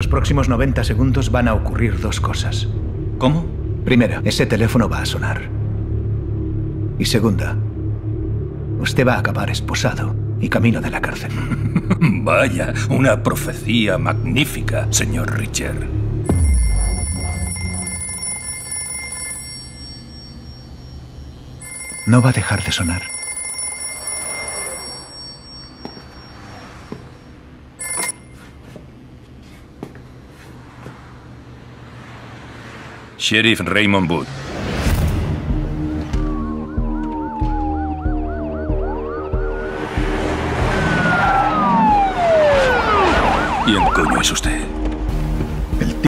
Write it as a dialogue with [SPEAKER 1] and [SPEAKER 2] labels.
[SPEAKER 1] Los próximos 90 segundos van a ocurrir dos cosas.
[SPEAKER 2] ¿Cómo?
[SPEAKER 1] Primera, ese teléfono va a sonar. Y segunda, usted va a acabar esposado y camino de la cárcel.
[SPEAKER 2] Vaya, una profecía magnífica, señor Richard.
[SPEAKER 1] No va a dejar de sonar.
[SPEAKER 2] Sheriff Raymond Wood. ¿Quién coño es usted?